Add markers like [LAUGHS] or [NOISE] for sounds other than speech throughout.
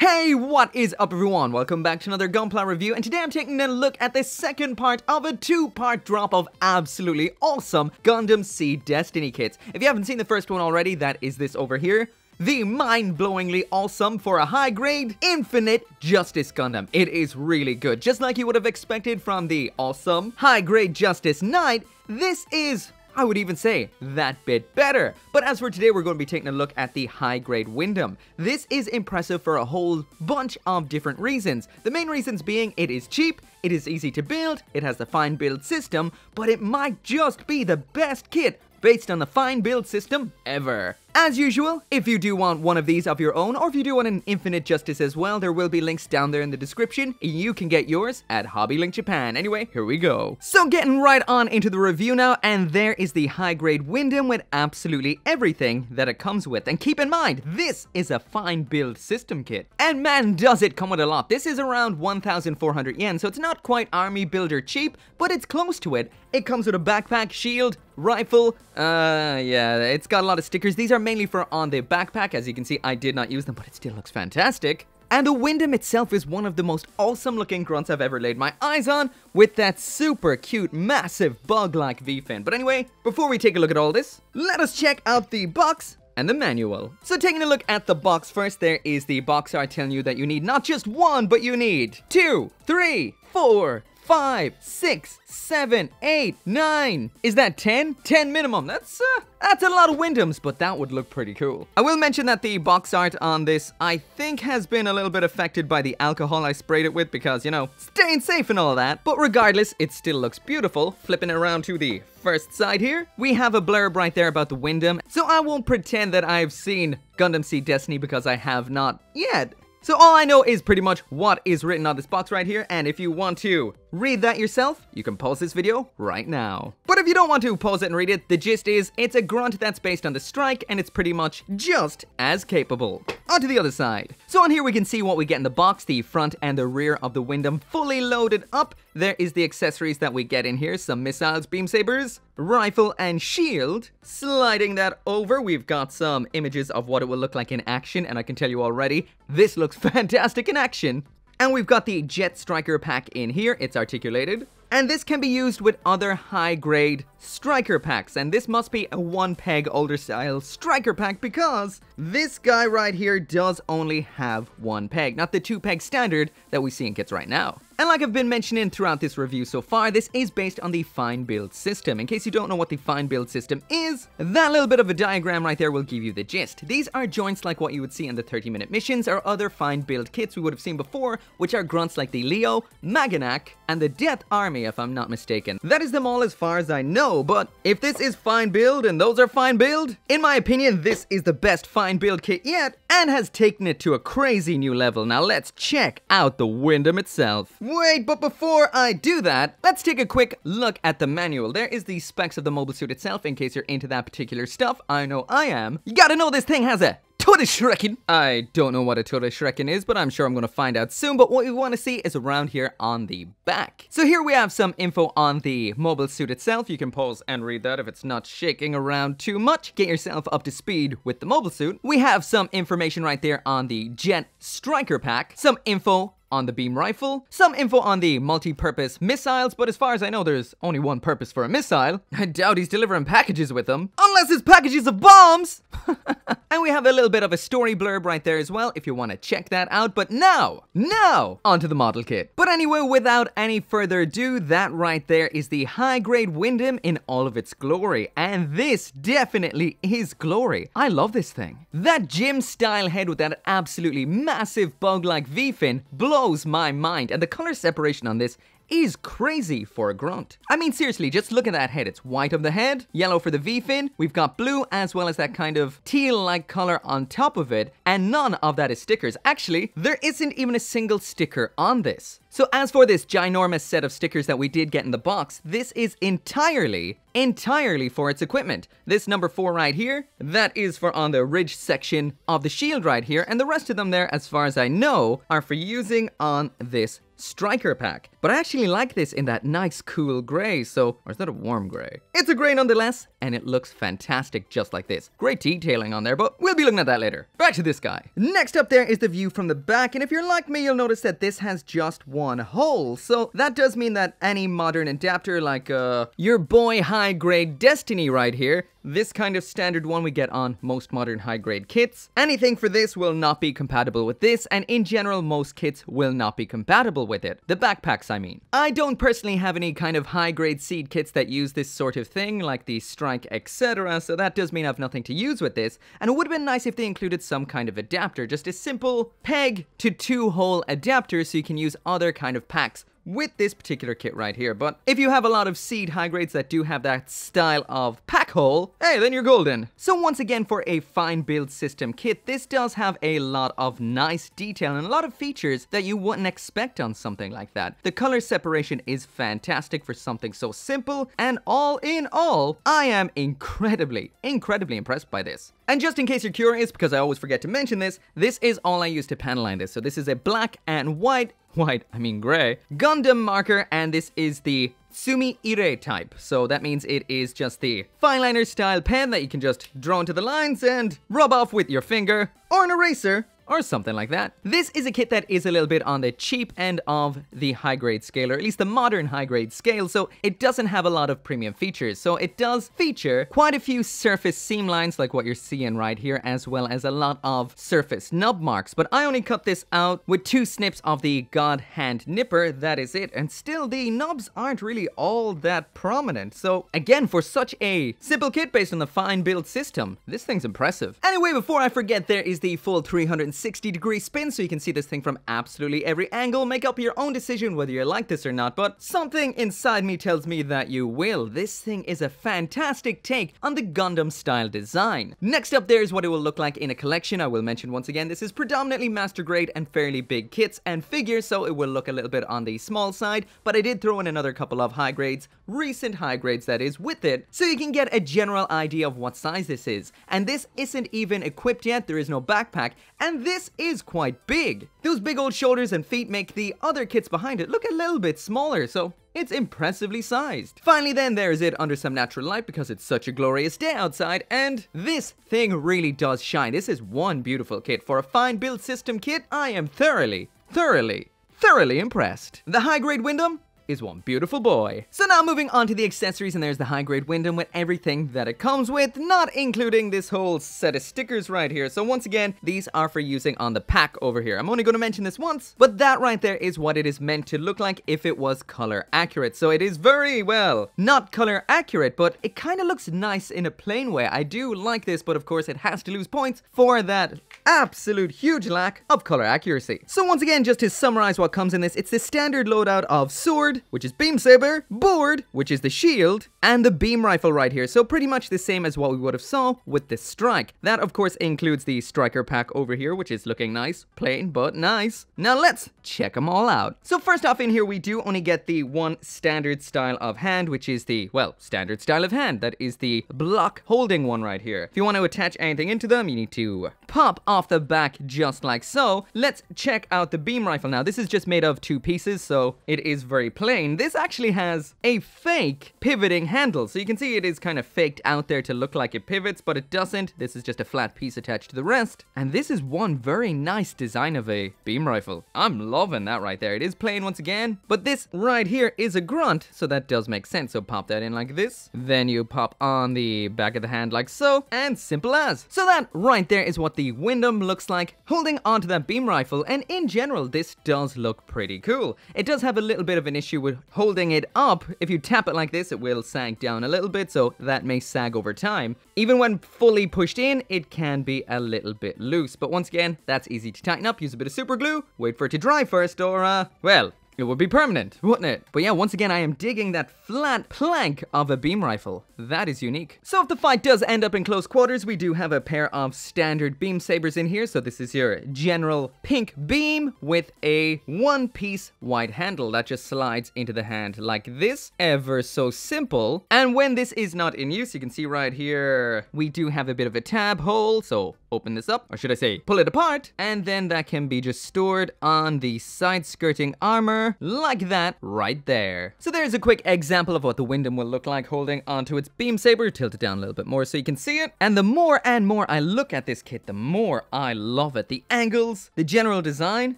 Hey, what is up everyone? Welcome back to another Gunpla review and today I'm taking a look at the second part of a two-part drop of absolutely awesome Gundam Seed Destiny kits. If you haven't seen the first one already, that is this over here the mind-blowingly awesome for a high-grade Infinite Justice Gundam. It is really good. Just like you would have expected from the awesome high-grade Justice Knight, this is I would even say that bit better. But as for today, we're going to be taking a look at the high-grade Windam. This is impressive for a whole bunch of different reasons. The main reasons being it is cheap, it is easy to build, it has the fine build system, but it might just be the best kit based on the fine build system ever. As usual, if you do want one of these of your own, or if you do want an Infinite Justice as well, there will be links down there in the description. You can get yours at HobbyLink Japan. Anyway, here we go. So getting right on into the review now, and there is the high-grade Windam with absolutely everything that it comes with. And keep in mind, this is a fine build system kit. And man, does it come with a lot. This is around 1,400 yen, so it's not quite army builder cheap, but it's close to it. It comes with a backpack, shield, rifle, uh, yeah, it's got a lot of stickers. These are mainly for on the backpack. As you can see, I did not use them, but it still looks fantastic. And the Windam itself is one of the most awesome looking grunts I've ever laid my eyes on, with that super cute, massive bug-like V-fin. But anyway, before we take a look at all this, let us check out the box and the manual. So taking a look at the box first, there is the box art telling you that you need not just one, but you need two, three, four, five, six, seven, eight, nine. Is that 10? 10 minimum. That's, uh, that's a lot of Windams, but that would look pretty cool. I will mention that the box art on this, I think, has been a little bit affected by the alcohol I sprayed it with because, you know, staying safe and all that. But regardless, it still looks beautiful. Flipping around to the first side here, we have a blurb right there about the Windam, so I won't pretend that I've seen Gundam Seed Destiny because I have not yet. So all I know is pretty much what is written on this box right here, and if you want to read that yourself, you can pause this video right now. But if you don't want to pause it and read it, the gist is, it's a grunt that's based on the strike, and it's pretty much just as capable. On to the other side. So on here we can see what we get in the box, the front and the rear of the Windam fully loaded up. There is the accessories that we get in here, some missiles, beam sabers, rifle, and shield. Sliding that over, we've got some images of what it will look like in action, and I can tell you already, this looks [LAUGHS] fantastic in action. And we've got the Jet Striker pack in here, it's articulated. And this can be used with other high-grade striker packs, and this must be a one-peg older style striker pack because this guy right here does only have one peg, not the two-peg standard that we see in kits right now. And like I've been mentioning throughout this review so far, this is based on the Fine Build system. In case you don't know what the Fine Build system is, that little bit of a diagram right there will give you the gist. These are joints like what you would see in the 30 minute missions or other Fine Build kits we would have seen before, which are grunts like the Leo, Maganac, and the Death Army if I'm not mistaken. That is them all as far as I know, but if this is Fine Build and those are Fine Build, in my opinion this is the best Fine Build kit yet and has taken it to a crazy new level. Now let's check out the Windam itself. Wait, but before I do that, let's take a quick look at the manual. There is the specs of the mobile suit itself in case you're into that particular stuff. I know I am. You gotta know this thing has a Todesschrecken. I don't know what a Todesschrecken is, but I'm sure I'm gonna find out soon. But what we wanna see is around here on the back. So here we have some info on the mobile suit itself. You can pause and read that if it's not shaking around too much. Get yourself up to speed with the mobile suit. We have some information right there on the Jet Striker Pack. Some info on the beam rifle, some info on the multi-purpose missiles, but as far as I know, there's only one purpose for a missile. [LAUGHS] I doubt he's delivering packages with them, unless it's packages of bombs! [LAUGHS] and we have a little bit of a story blurb right there as well, if you want to check that out, but now, now, onto the model kit. But anyway, without any further ado, that right there is the high-grade Windam in all of its glory, and this definitely is glory. I love this thing. That GM-style head with that absolutely massive bug-like V-fin blows blows my mind, and the color separation on this is crazy for a grunt. I mean, seriously, just look at that head. It's white of the head, yellow for the V-fin, we've got blue as well as that kind of teal-like color on top of it, and none of that is stickers. Actually, there isn't even a single sticker on this. So as for this ginormous set of stickers that we did get in the box, this is entirely, entirely for its equipment. This number 4 right here, that is for on the ridge section of the shield right here, and the rest of them there, as far as I know, are for using on this striker pack. But I actually like this in that nice cool gray, so, or is that a warm gray? It's a gray nonetheless, and it looks fantastic just like this. Great detailing on there, but we'll be looking at that later. Back to this guy. Next up there is the view from the back, and if you're like me, you'll notice that this has just one hole. So that does mean that any modern adapter like uh, your boy high grade Destiny right here this kind of standard one we get on most modern high-grade kits. Anything for this will not be compatible with this, and in general, most kits will not be compatible with it. The backpacks, I mean. I don't personally have any kind of high-grade seed kits that use this sort of thing, like the Strike, etc., so that does mean I have nothing to use with this, and it would have been nice if they included some kind of adapter, just a simple peg to two-hole adapter so you can use other kind of packs with this particular kit right here. But if you have a lot of seed high grades that do have that style of pack hole, hey, then you're golden. So once again, for a fine build system kit, this does have a lot of nice detail and a lot of features that you wouldn't expect on something like that. The color separation is fantastic for something so simple, and all in all, I am incredibly, incredibly impressed by this. And just in case you're curious, because I always forget to mention this, this is all I use to panel line this. So this is a black and white white, I mean gray, Gundam marker, and this is the Sumi Ire type. So that means it is just the fine liner style pen that you can just draw into the lines and rub off with your finger, or an eraser, or something like that. This is a kit that is a little bit on the cheap end of the high grade scale, or at least the modern high grade scale, so it doesn't have a lot of premium features. So it does feature quite a few surface seam lines like what you're seeing right here, as well as a lot of surface nub marks. But I only cut this out with two snips of the God Hand Nipper, that is it, and still the nubs aren't really all that prominent. So again, for such a simple kit based on the fine build system, this thing's impressive. Anyway, before I forget, there is the full 360 60 degree spin so you can see this thing from absolutely every angle. Make up your own decision whether you like this or not, but something inside me tells me that you will. This thing is a fantastic take on the Gundam style design. Next up there is what it will look like in a collection. I will mention once again, this is predominantly master grade and fairly big kits and figures, so it will look a little bit on the small side, but I did throw in another couple of high grades, recent high grades that is, with it, so you can get a general idea of what size this is. And this isn't even equipped yet, there is no backpack, and this is quite big. Those big old shoulders and feet make the other kits behind it look a little bit smaller, so it's impressively sized. Finally then, there's it under some natural light because it's such a glorious day outside, and this thing really does shine. This is one beautiful kit. For a fine build system kit, I am thoroughly, thoroughly, thoroughly impressed. The high-grade Windam? Is one beautiful boy. So now moving on to the accessories and there's the high grade Windam with everything that it comes with, not including this whole set of stickers right here. So once again, these are for using on the pack over here. I'm only going to mention this once, but that right there is what it is meant to look like if it was color accurate. So it is very well, not color accurate, but it kind of looks nice in a plain way. I do like this, but of course it has to lose points for that absolute huge lack of color accuracy. So once again, just to summarize what comes in this, it's the standard loadout of sword, which is beam saber, board, which is the shield, and the beam rifle right here. So pretty much the same as what we would have saw with the strike. That of course includes the striker pack over here, which is looking nice, plain but nice. Now let's check them all out. So first off in here, we do only get the one standard style of hand, which is the, well, standard style of hand. That is the block holding one right here. If you want to attach anything into them, you need to pop off the back just like so. Let's check out the beam rifle now. This is just made of two pieces, so it is very plain. This actually has a fake pivoting handle, so you can see it is kind of faked out there to look like it pivots, but it doesn't. This is just a flat piece attached to the rest, and this is one very nice design of a beam rifle. I'm loving that right there. It is plain once again, but this right here is a grunt, so that does make sense. So pop that in like this, then you pop on the back of the hand like so, and simple as. So that right there is what the Windam looks like holding onto that beam rifle, and in general, this does look pretty cool. It does have a little bit of an issue with holding it up. If you tap it like this, it will sag down a little bit, so that may sag over time. Even when fully pushed in, it can be a little bit loose, but once again, that's easy to tighten up. Use a bit of super glue, wait for it to dry first, or, uh, well, it would be permanent, wouldn't it? But yeah, once again, I am digging that flat plank of a beam rifle. That is unique. So if the fight does end up in close quarters, we do have a pair of standard beam sabers in here. So this is your general pink beam with a one-piece white handle that just slides into the hand like this. Ever so simple. And when this is not in use, you can see right here, we do have a bit of a tab hole. So open this up, or should I say, pull it apart, and then that can be just stored on the side skirting armor, like that, right there. So there's a quick example of what the Windam will look like holding onto its beam saber. Tilt it down a little bit more so you can see it. And the more and more I look at this kit, the more I love it. The angles, the general design,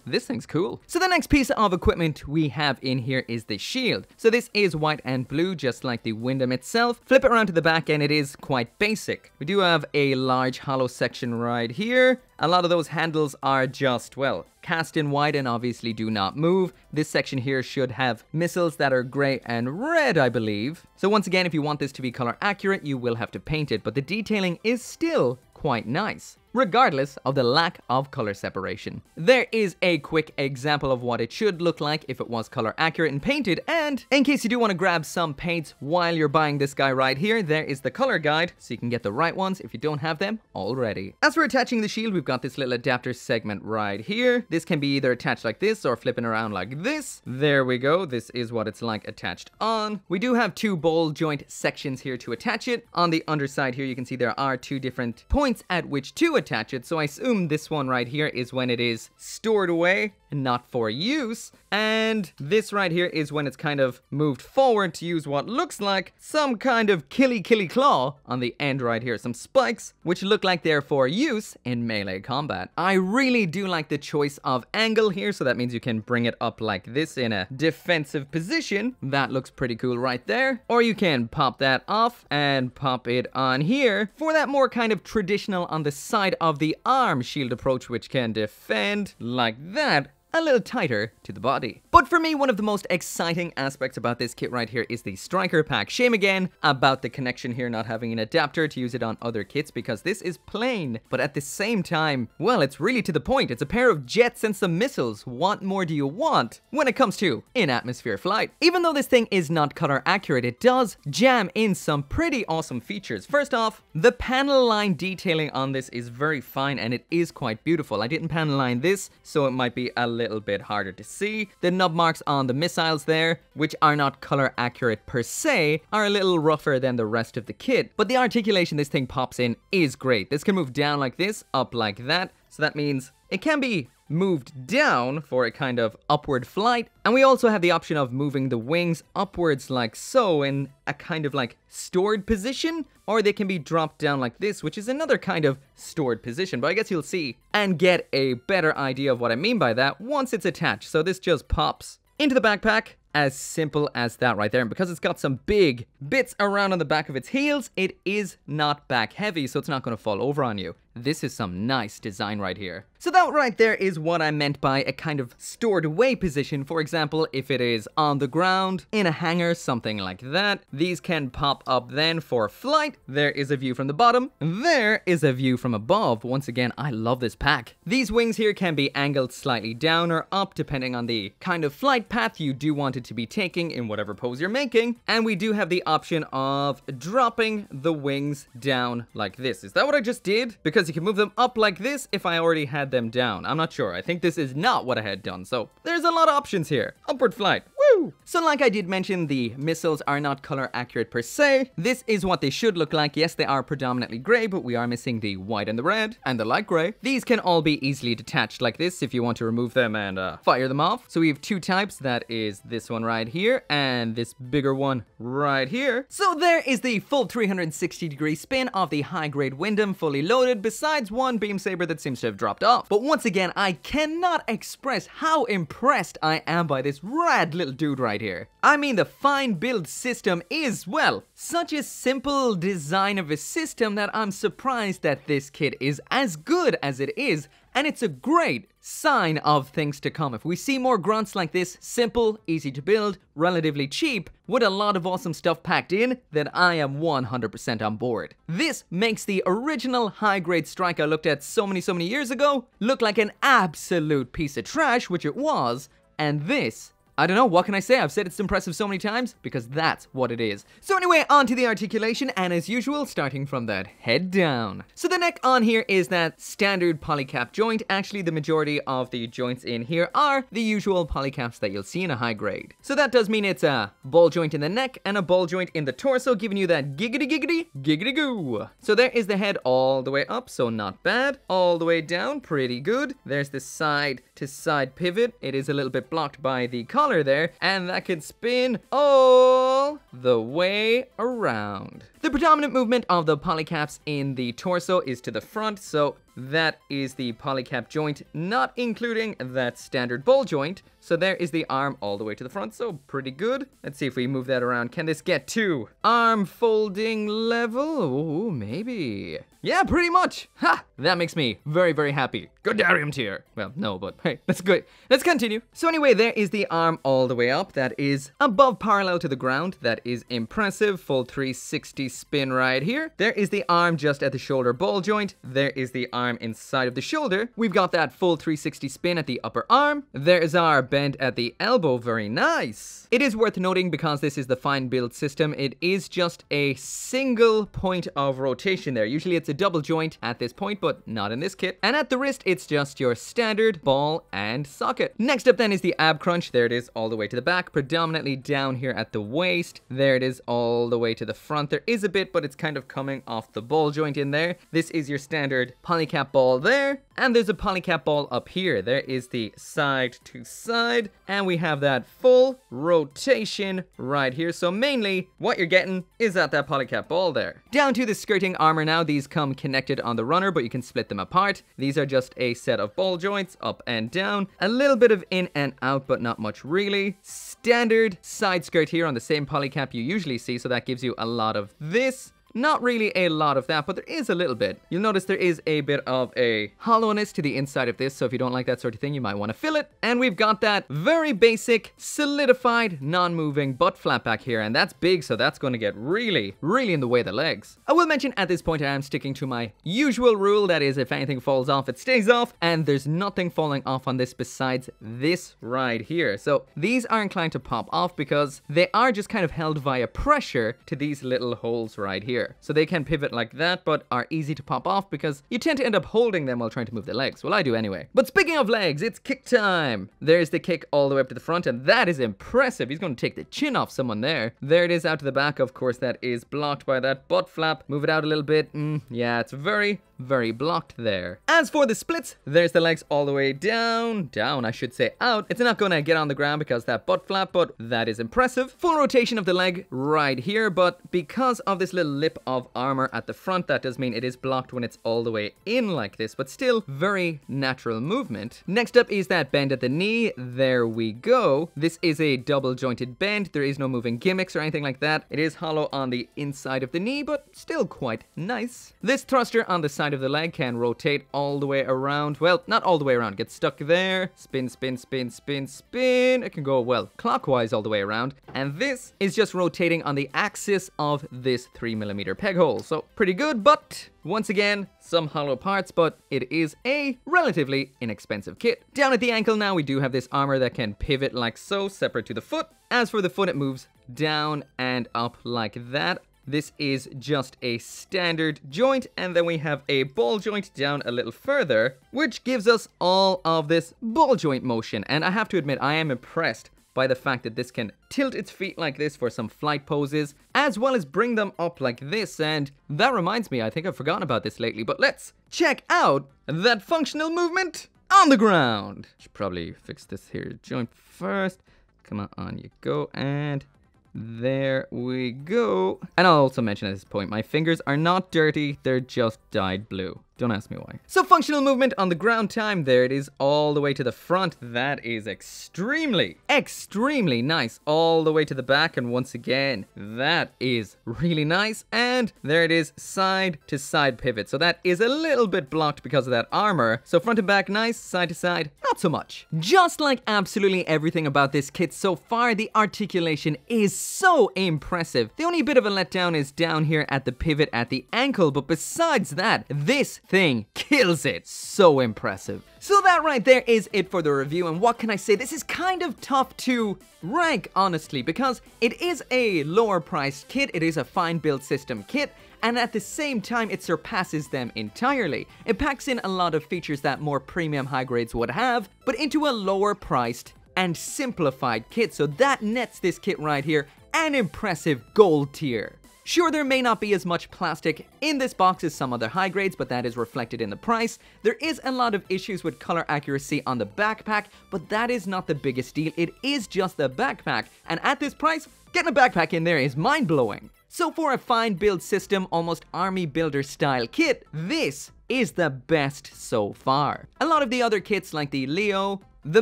this thing's cool. So the next piece of equipment we have in here is the shield. So this is white and blue, just like the Windam itself. Flip it around to the back and it is quite basic. We do have a large hollow section right here. A lot of those handles are just, well, cast in white and obviously do not move. This section here should have missiles that are gray and red, I believe. So once again, if you want this to be color accurate, you will have to paint it, but the detailing is still quite nice regardless of the lack of color separation. There is a quick example of what it should look like if it was color accurate and painted, and in case you do want to grab some paints while you're buying this guy right here, there is the color guide, so you can get the right ones if you don't have them already. As for attaching the shield, we've got this little adapter segment right here. This can be either attached like this or flipping around like this. There we go, this is what it's like attached on. We do have two ball joint sections here to attach it. On the underside here, you can see there are two different points at which to attach it, so I assume this one right here is when it is stored away and not for use. And this right here is when it's kind of moved forward to use what looks like some kind of killy killy claw on the end right here. Some spikes, which look like they're for use in melee combat. I really do like the choice of angle here, so that means you can bring it up like this in a defensive position. That looks pretty cool right there. Or you can pop that off and pop it on here for that more kind of traditional on the side of the arm shield approach, which can defend like that a little tighter to the body. But for me, one of the most exciting aspects about this kit right here is the striker pack. Shame again about the connection here not having an adapter to use it on other kits because this is plain. But at the same time, well, it's really to the point. It's a pair of jets and some missiles. What more do you want when it comes to in-atmosphere flight? Even though this thing is not color accurate, it does jam in some pretty awesome features. First off, the panel line detailing on this is very fine and it is quite beautiful. I didn't panel line this, so it might be a little bit harder to see. The nub marks on the missiles there, which are not color accurate per se, are a little rougher than the rest of the kit. But the articulation this thing pops in is great. This can move down like this, up like that. So that means it can be moved down for a kind of upward flight. And we also have the option of moving the wings upwards like so in a kind of like stored position, or they can be dropped down like this, which is another kind of stored position, but I guess you'll see and get a better idea of what I mean by that once it's attached. So this just pops into the backpack, as simple as that right there. And because it's got some big bits around on the back of its heels, it is not back heavy, so it's not going to fall over on you. This is some nice design right here. So that right there is what I meant by a kind of stored away position. For example, if it is on the ground, in a hangar, something like that. These can pop up then for flight. There is a view from the bottom. There is a view from above. Once again, I love this pack. These wings here can be angled slightly down or up depending on the kind of flight path you do want it to be taking in whatever pose you're making. And we do have the option of dropping the wings down like this. Is that what I just did? Because you can move them up like this if I already had them down. I'm not sure. I think this is not what I had done. So there's a lot of options here. Upward flight. Woo! So like I did mention, the missiles are not color accurate per se. This is what they should look like. Yes, they are predominantly gray, but we are missing the white and the red and the light gray. These can all be easily detached like this if you want to remove them and uh, fire them off. So we have two types. That is this one right here and this bigger one right here. So there is the full 360 degree spin of the high grade Windam fully loaded besides one beam saber that seems to have dropped off. But once again, I cannot express how impressed I am by this rad little dude right here. I mean, the fine build system is, well, such a simple design of a system that I'm surprised that this kit is as good as it is and it's a great sign of things to come. If we see more grunts like this, simple, easy to build, relatively cheap, with a lot of awesome stuff packed in, then I am 100% on board. This makes the original high-grade strike I looked at so many, so many years ago look like an absolute piece of trash, which it was, and this I don't know, what can I say? I've said it's impressive so many times because that's what it is. So anyway, on to the articulation and as usual, starting from that head down. So the neck on here is that standard polycap joint. Actually, the majority of the joints in here are the usual polycaps that you'll see in a high grade. So that does mean it's a ball joint in the neck and a ball joint in the torso, giving you that giggity giggity giggity goo. So there is the head all the way up, so not bad. All the way down, pretty good. There's the side to side pivot. It is a little bit blocked by the there, and that can spin all the way around. The predominant movement of the polycaps in the torso is to the front, so that is the polycap joint, not including that standard ball joint. So there is the arm all the way to the front, so pretty good. Let's see if we move that around. Can this get to arm folding level? Ooh, maybe. Yeah, pretty much. Ha! That makes me very, very happy. Good Darium tier. Well, no, but hey, that's good. Let's continue. So anyway, there is the arm all the way up. That is above parallel to the ground. That is impressive. Full 360 spin right here. There is the arm just at the shoulder ball joint. There is the arm inside of the shoulder. We've got that full 360 spin at the upper arm. There is our bend at the elbow. Very nice. It is worth noting because this is the fine build system. It is just a single point of rotation there. Usually it's a double joint at this point, but not in this kit. And at the wrist, it's just your standard ball and socket. Next up then is the ab crunch. There it is all the way to the back, predominantly down here at the waist. There it is all the way to the front. There is a bit, but it's kind of coming off the ball joint in there. This is your standard polycap ball there. And there's a polycap ball up here. There is the side to side. And we have that full rotation right here. So mainly what you're getting is at that polycap ball there. Down to the skirting armor now. These come connected on the runner, but you can split them apart. These are just a set of ball joints up and down. A little bit of in and out, but not much really. Standard side skirt here on the same polycap you usually see. So that gives you a lot of this. Not really a lot of that, but there is a little bit. You'll notice there is a bit of a hollowness to the inside of this, so if you don't like that sort of thing, you might want to fill it. And we've got that very basic, solidified, non-moving butt flap back here, and that's big, so that's going to get really, really in the way of the legs. I will mention at this point I am sticking to my usual rule, that is if anything falls off, it stays off, and there's nothing falling off on this besides this right here. So these are inclined to pop off because they are just kind of held via pressure to these little holes right here here. So they can pivot like that, but are easy to pop off because you tend to end up holding them while trying to move the legs. Well, I do anyway. But speaking of legs, it's kick time. There's the kick all the way up to the front, and that is impressive. He's going to take the chin off someone there. There it is out to the back, of course, that is blocked by that butt flap. Move it out a little bit. Mm, yeah, it's very, very blocked there. As for the splits, there's the legs all the way down, down I should say out. It's not gonna get on the ground because that butt flap, but that is impressive. Full rotation of the leg right here, but because of this little lip of armor at the front, that does mean it is blocked when it's all the way in like this, but still very natural movement. Next up is that bend at the knee. There we go. This is a double jointed bend. There is no moving gimmicks or anything like that. It is hollow on the inside of the knee, but still quite nice. This thruster on the side side of the leg can rotate all the way around. Well, not all the way around. Get stuck there. Spin, spin, spin, spin, spin. It can go, well, clockwise all the way around. And this is just rotating on the axis of this 3mm peg hole. So pretty good, but once again, some hollow parts, but it is a relatively inexpensive kit. Down at the ankle now, we do have this armor that can pivot like so, separate to the foot. As for the foot, it moves down and up like that. This is just a standard joint, and then we have a ball joint down a little further, which gives us all of this ball joint motion. And I have to admit, I am impressed by the fact that this can tilt its feet like this for some flight poses, as well as bring them up like this, and that reminds me, I think I've forgotten about this lately, but let's check out that functional movement on the ground. Should probably fix this here joint first. Come on, on you go, and there we go. And I'll also mention at this point, my fingers are not dirty, they're just dyed blue. Don't ask me why. So functional movement on the ground time, there it is all the way to the front. That is extremely, extremely nice. All the way to the back and once again, that is really nice. And there it is, side to side pivot. So that is a little bit blocked because of that armor. So front and back nice, side to side, not so much. Just like absolutely everything about this kit so far, the articulation is so impressive. The only bit of a letdown is down here at the pivot at the ankle, but besides that, this thing kills it. So impressive. So that right there is it for the review, and what can I say? This is kind of tough to rank, honestly, because it is a lower priced kit, it is a fine build system kit, and at the same time it surpasses them entirely. It packs in a lot of features that more premium high grades would have, but into a lower priced and simplified kit, so that nets this kit right here an impressive gold tier. Sure, there may not be as much plastic in this box as some other high grades, but that is reflected in the price. There is a lot of issues with color accuracy on the backpack, but that is not the biggest deal. It is just the backpack, and at this price, getting a backpack in there is mind-blowing. So for a fine build system, almost army builder style kit, this is the best so far. A lot of the other kits like the Leo, the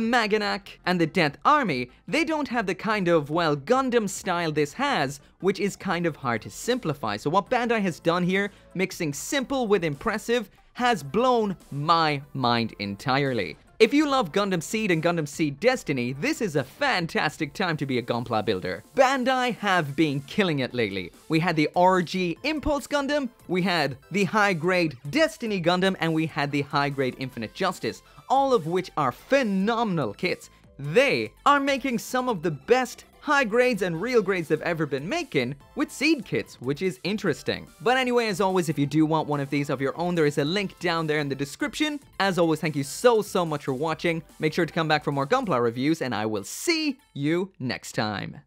Maganac, and the Death Army, they don't have the kind of, well, Gundam style this has, which is kind of hard to simplify. So what Bandai has done here, mixing simple with impressive, has blown my mind entirely. If you love Gundam Seed and Gundam Seed Destiny, this is a fantastic time to be a Gunpla builder. Bandai have been killing it lately. We had the RG Impulse Gundam, we had the high-grade Destiny Gundam, and we had the high-grade Infinite Justice, all of which are phenomenal kits. They are making some of the best high grades and real grades they've ever been making with seed kits, which is interesting. But anyway, as always, if you do want one of these of your own, there is a link down there in the description. As always, thank you so, so much for watching. Make sure to come back for more Gunpla reviews, and I will see you next time.